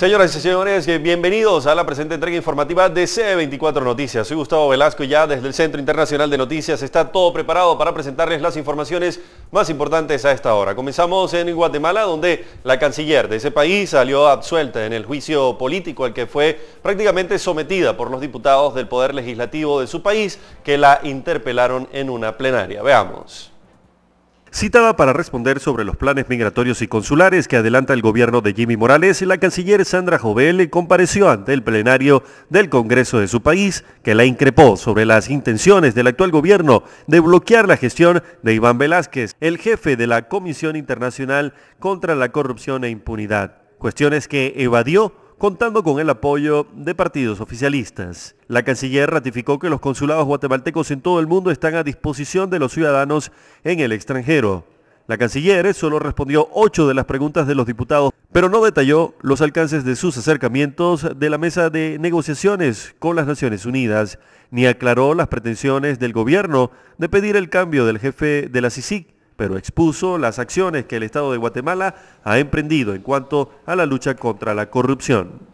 Señoras y señores, eh, bienvenidos a la presente entrega informativa de C24 Noticias. Soy Gustavo Velasco y ya desde el Centro Internacional de Noticias está todo preparado para presentarles las informaciones más importantes a esta hora. Comenzamos en Guatemala, donde la canciller de ese país salió absuelta en el juicio político al que fue prácticamente sometida por los diputados del Poder Legislativo de su país que la interpelaron en una plenaria. Veamos. Citada para responder sobre los planes migratorios y consulares que adelanta el gobierno de Jimmy Morales, la canciller Sandra Jovel compareció ante el plenario del Congreso de su país, que la increpó sobre las intenciones del actual gobierno de bloquear la gestión de Iván Velázquez, el jefe de la Comisión Internacional contra la Corrupción e Impunidad. Cuestiones que evadió contando con el apoyo de partidos oficialistas. La canciller ratificó que los consulados guatemaltecos en todo el mundo están a disposición de los ciudadanos en el extranjero. La canciller solo respondió ocho de las preguntas de los diputados, pero no detalló los alcances de sus acercamientos de la mesa de negociaciones con las Naciones Unidas, ni aclaró las pretensiones del gobierno de pedir el cambio del jefe de la CICIC pero expuso las acciones que el Estado de Guatemala ha emprendido en cuanto a la lucha contra la corrupción.